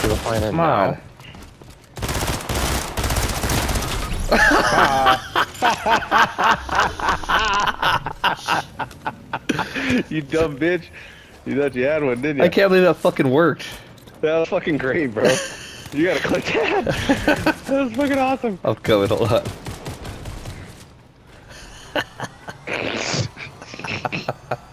to the planet Come on. you dumb bitch. You thought you had one, didn't you? I can't believe that fucking worked. That was fucking great, bro. you gotta click that. that was fucking awesome. I'll go with a lot.